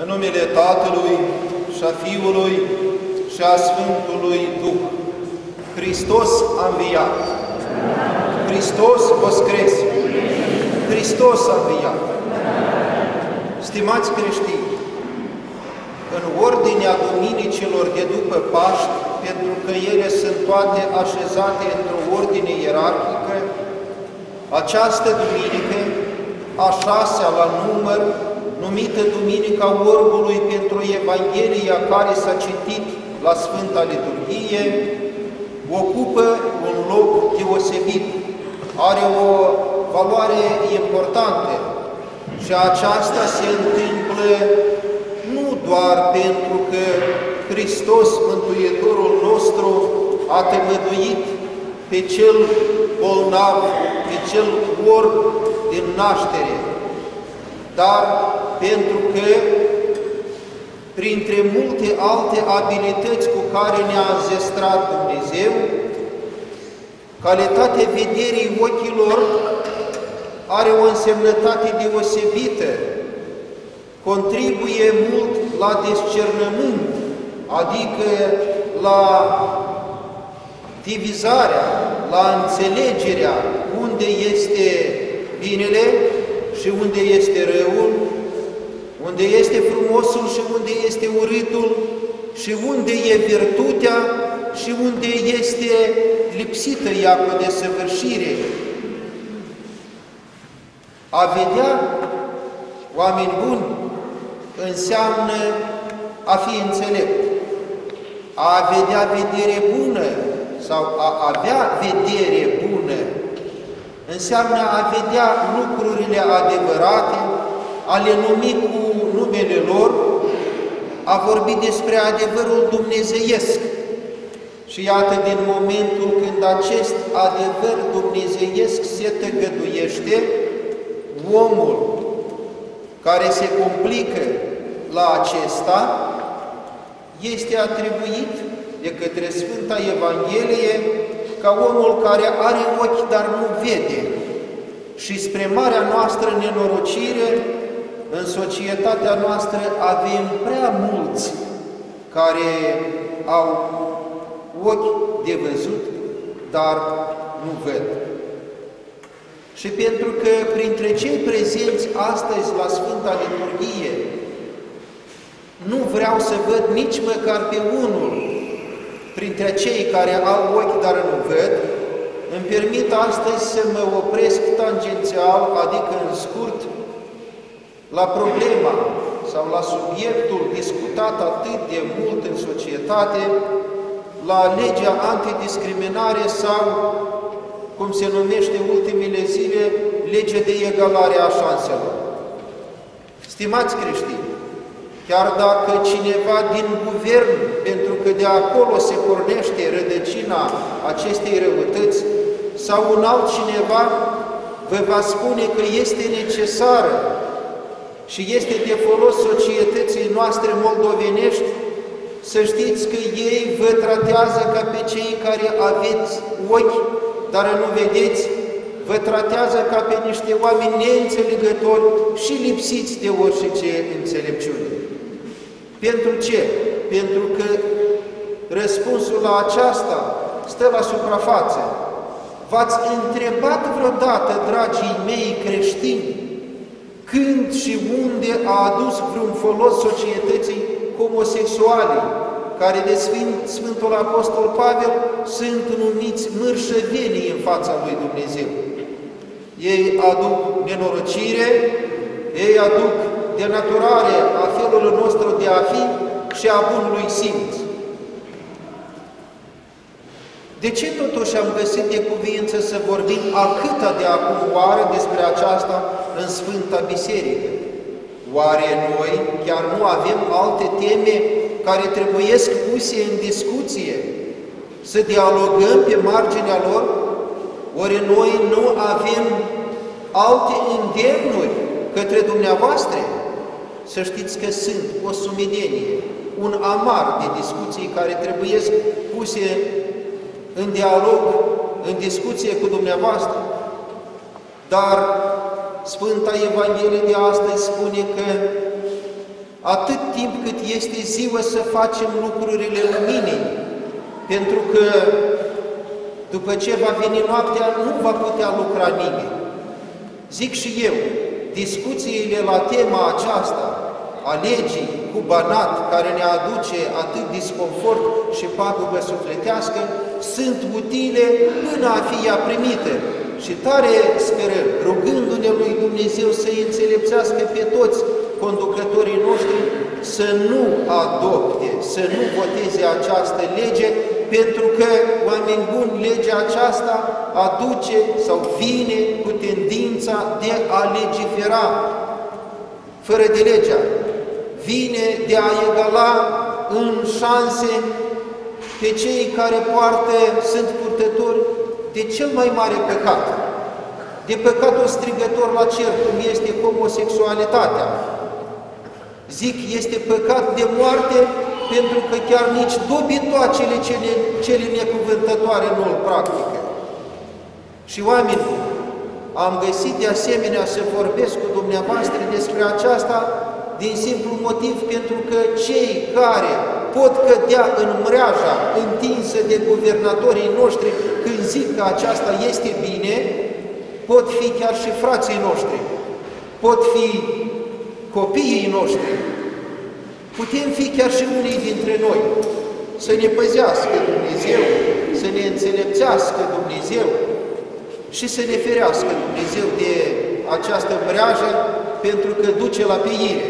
În numele Tatălui și a Fiului și a Sfântului Duh. Hristos a înviat. Hristos voskres. Hristos a înviat. Stimați creștini, în ordinea duminicilor de după Paști, pentru că ele sunt toate așezate într-o ordine ierarhică, această duminică, a șasea la număr, numită Duminica Orbului pentru Evanghelia care s-a citit la Sfânta Liturghie, ocupă un loc deosebit, are o valoare importantă și aceasta se întâmplă nu doar pentru că Hristos, Mântuitorul nostru, a temăduit pe cel bolnav, pe cel orb din naștere, dar pentru că, printre multe alte abilități cu care ne-a zestrat Dumnezeu, calitatea vederii ochilor are o însemnătate deosebită, contribuie mult la discernământ, adică la divizarea, la înțelegerea unde este binele și unde este răul, unde este frumosul și unde este urâtul, și unde e virtutea și unde este lipsită ea cu desăvârșire. A vedea oameni buni înseamnă a fi înțelept. A vedea vedere bună sau a avea vedere bună înseamnă a vedea lucrurile adevărate, a le numi cu numele lor, a vorbi despre adevărul dumnezeiesc. Și iată, din momentul când acest adevăr dumnezeiesc se tăgăduiește, omul care se complică la acesta este atribuit de către Sfânta Evanghelie ca omul care are ochi, dar nu vede. Și spre marea noastră nenorocire, în societatea noastră avem prea mulți care au ochi de văzut, dar nu văd. Și pentru că printre cei prezenți astăzi la Sfânta Liturghie nu vreau să văd nici măcar pe unul printre cei care au ochi, dar nu văd, îmi permit astăzi să mă opresc tangențial, adică în scurt, la problema sau la subiectul discutat atât de mult în societate, la legea antidiscriminare sau, cum se numește ultimile zile, legea de egalare a șanselor. Stimați creștini, chiar dacă cineva din guvern, pentru că de acolo se pornește rădăcina acestei răutăți, sau un altcineva vă va spune că este necesară și este de folos societății noastre moldovenești, să știți că ei vă tratează ca pe cei care aveți ochi, dar nu vedeți, vă tratează ca pe niște oameni neînțelegători și lipsiți de orice înțelepciune. Pentru ce? Pentru că răspunsul la aceasta stă la suprafață. V-ați întrebat vreodată, dragii mei creștini, când și unde a adus vreun folos societății homosexuale, care de Sfânt, Sfântul Apostol Pavel sunt numiți mărșăvenii în fața lui Dumnezeu. Ei aduc nenorocire, ei aduc denaturare a felului nostru de a fi și a bunului simț. De ce totuși am găsit de cuvință să vorbim câta de acum oară despre aceasta în Sfânta Biserică? Oare noi chiar nu avem alte teme care trebuiesc puse în discuție, să dialogăm pe marginea lor? Ori noi nu avem alte îndemnuri către dumneavoastră? Să știți că sunt o sumedenie, un amar de discuții care trebuie puse în dialog, în discuție cu dumneavoastră. Dar Sfânta Evanghelie de astăzi spune că atât timp cât este ziua să facem lucrurile luminii, pentru că după ce va veni noaptea, nu va putea lucra nimeni. Zic și eu, discuțiile la tema aceasta a legii cu banat, care ne aduce atât disconfort și pagubă sufletească, sunt utile până a fi ea primită. Și tare sperăm, rugându-ne lui Dumnezeu să-i înțelepțească pe toți conducătorii noștri să nu adopte, să nu voteze această lege, pentru că, oameni buni, legea aceasta aduce sau vine cu tendința de a legifera fără de legea. Vine de a egala în șanse pe cei care poartă, sunt purtători de cel mai mare păcat, de păcatul strigător la cer, cum este homosexualitatea. Zic, este păcat de moarte pentru că chiar nici dobitoacele cele, cele necuvântătoare nu îl practică. Și oameni, am găsit de asemenea să vorbesc cu dumneavoastră despre aceasta din simplu motiv pentru că cei care pot cădea în mreaja întinsă de guvernatorii noștri când zic că aceasta este bine, pot fi chiar și frații noștri, pot fi copiii noștri, putem fi chiar și unii dintre noi, să ne păzească Dumnezeu, să ne înțelepțească Dumnezeu și să ne ferească Dumnezeu de această mreajă pentru că duce la peire.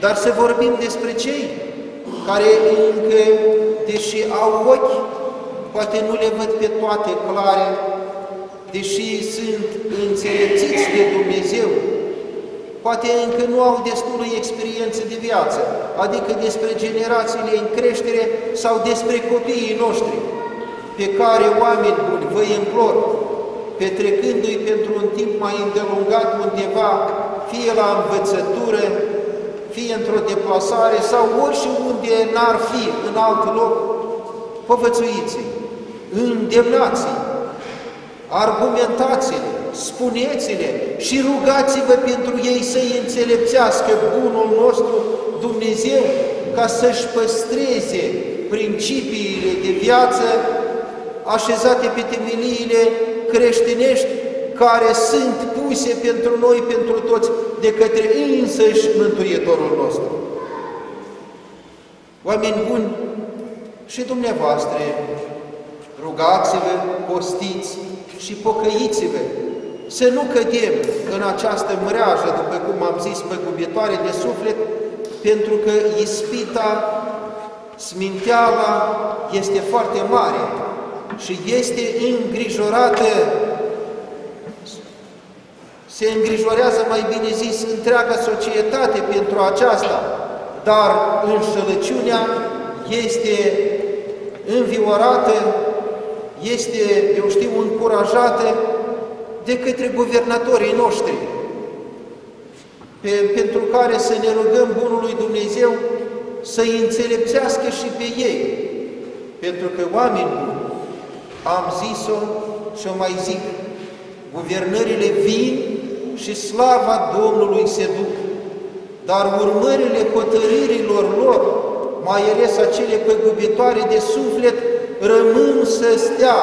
Dar să vorbim despre cei care încă, deși au ochi, poate nu le văd pe toate clare, deși sunt înțelepțiți de Dumnezeu, poate încă nu au destulă experiență de viață, adică despre generațiile în creștere sau despre copiii noștri, pe care oameni buni vă implor, petrecându-i pentru un timp mai îndelungat undeva, fie la învățătură, fie într-o deplasare sau orice unde n-ar fi în alt loc, povățuiți-i, îndemnați-i, argumentați-le, spuneți-le și rugați-vă pentru ei să-i înțelepțească bunul nostru Dumnezeu ca să-și păstreze principiile de viață așezate pe temeliile creștinești care sunt puse pentru noi, pentru toți, de către însăși Mântuitorul nostru. Oameni buni, și dumneavoastră, rugați-vă, postiți și pocăiți-vă, să nu cădem în această mreajă, după cum am zis, păgubitoare de suflet, pentru că ispita, sminteala este foarte mare și este îngrijorată se îngrijorează, mai bine zis, întreaga societate pentru aceasta, dar înșelăciunea este înviorată, este, eu știu, încurajată de către guvernatorii noștri, pe, pentru care să ne rugăm Bunului Dumnezeu să-i înțelepțească și pe ei, pentru că oameni buni, am zis-o și o mai zic, guvernările vin și slava Domnului se duc, dar urmările hotărârilor lor, mai ales acele păgubitoare de suflet, rămân să stea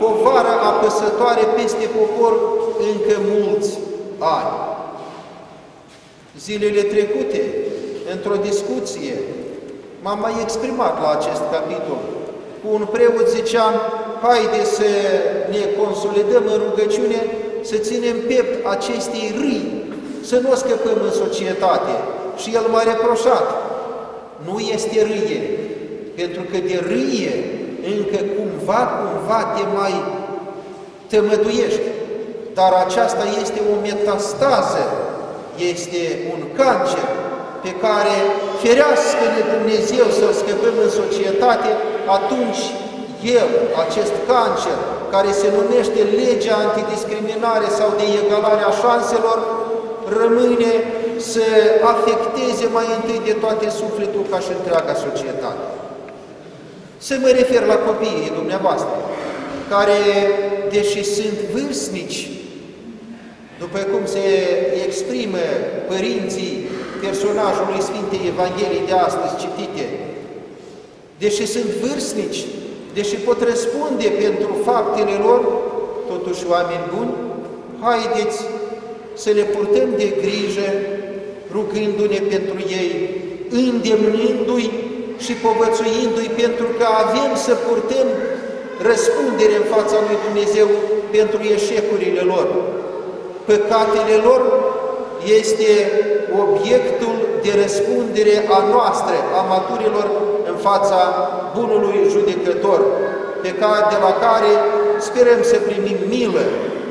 povara apăsătoare peste popor încă mulți ani. Zilele trecute, într-o discuție, m-am mai exprimat la acest capitol. Cu un preot ziceam, haide să ne consolidăm în rugăciune să ținem piept acestei râi, să nu o scăpăm în societate. Și el m-a reproșat. Nu este râie, pentru că de râie încă cumva, cumva te mai tămăduiești. Dar aceasta este o metastază, este un cancer pe care ferească-ne Dumnezeu să-l scăpăm în societate, atunci el, acest cancer, care se numește legea antidiscriminare sau de egalare a șanselor, rămâne să afecteze mai întâi de toate sufletul ca și întreaga societate. Să mă refer la copiii dumneavoastră, care, deși sunt vârstnici, după cum se exprimă părinții personajului Sfintei Evangheliei de astăzi citite, deși sunt vârstnici, deși pot răspunde pentru faptele lor, totuși oameni buni, haideți să le purtăm de grijă, rugându-ne pentru ei, îndemnându-i și povățuindu-i pentru că avem să purtăm răspundere în fața lui Dumnezeu pentru eșecurile lor. Păcatele lor este obiectul de răspundere a noastră, a maturilor, în fața bunului judecător, pe care, de la care sperăm să primim milă,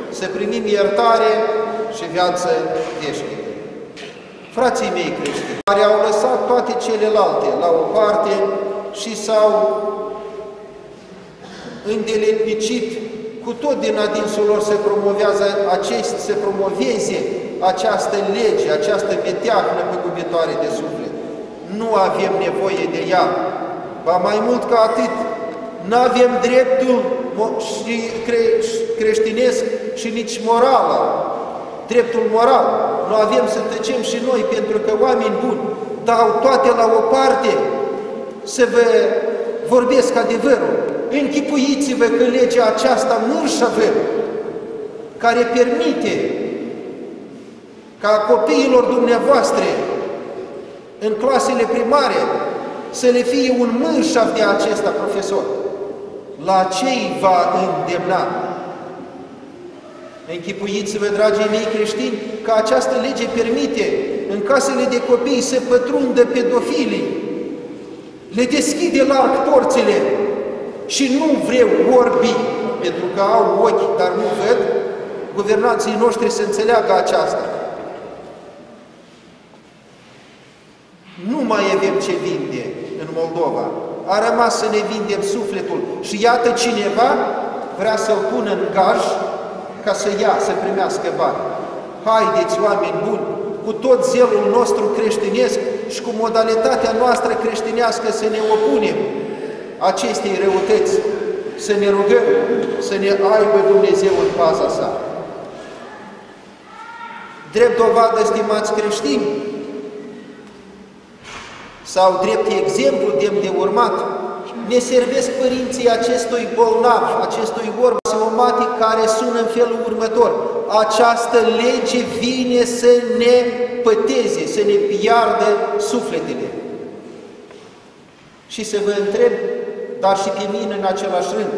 să primim iertare și viață veșnică. Frații mei creștini, care au lăsat toate celelalte la o parte și s-au îndeletnicit cu tot din adinsul lor se promovează acest, se promoveze această lege, această meteahnă păgubitoare de suflet. Nu avem nevoie de ea, ba mai mult ca atât, nu avem dreptul și cre creștinesc și nici morală, dreptul moral. Nu avem să tăcem și noi, pentru că oameni buni dau toate la o parte să vă vorbesc adevărul. Închipuiți-vă că legea aceasta murșavă, care permite ca copiilor dumneavoastră în clasele primare să le fie un mânșav de acesta profesor. La ce îi va îndemna? Închipuiți-vă, dragii mei creștini, că această lege permite în casele de copii să pătrundă pedofilii, le deschide larg porțile și nu vreau orbi, pentru că au ochi, dar nu văd, guvernanții noștri să înțeleagă aceasta. Nu mai avem ce vinde în Moldova. A rămas să ne vindem sufletul și iată cineva vrea să-l pună în gaj ca să ia, să primească bani. Haideți, oameni buni, cu tot zelul nostru creștinesc și cu modalitatea noastră creștinească să ne opunem acestei răutăți, să ne rugăm să ne aibă Dumnezeu în paza sa. Drept dovadă, stimați creștini, sau drept exemplu demn de urmat, ne servesc părinții acestui bolnav, acestui orb pseumatic care sună în felul următor. Această lege vine să ne păteze, să ne piardă sufletele. Și să vă întreb, dar și pe mine în același rând,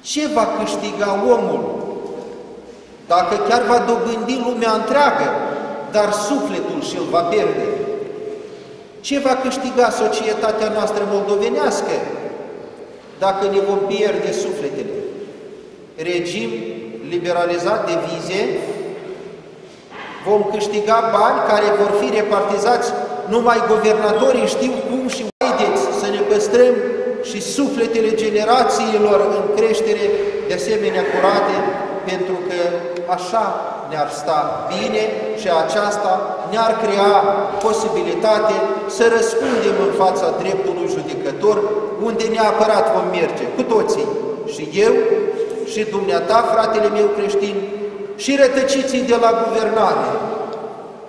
ce va câștiga omul dacă chiar va dobândi lumea întreagă, dar sufletul și-l va pierde? Ce va câștiga societatea noastră moldovenească dacă ne vom pierde sufletele? Regim liberalizat de vize, vom câștiga bani care vor fi repartizați numai guvernatorii știu cum și haideți să ne păstrăm și sufletele generațiilor în creștere de asemenea curate, pentru că așa ne-ar sta bine și aceasta ne-ar crea posibilitate să răspundem în fața dreptului judecător, unde neapărat vom merge, cu toții, și eu, și dumneata, fratele meu creștin, și rătăciții de la guvernare,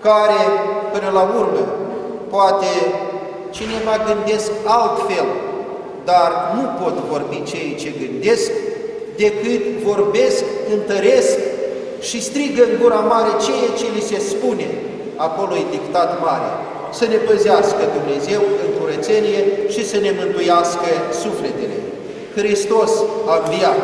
care, până la urmă, poate cineva gândesc altfel, dar nu pot vorbi cei ce gândesc, decât vorbesc, întăresc și strigă în gura mare ceea ce li se spune, acolo e dictat mare. Să ne păzească Dumnezeu în curățenie și să ne mântuiască sufletele. Hristos a înviat!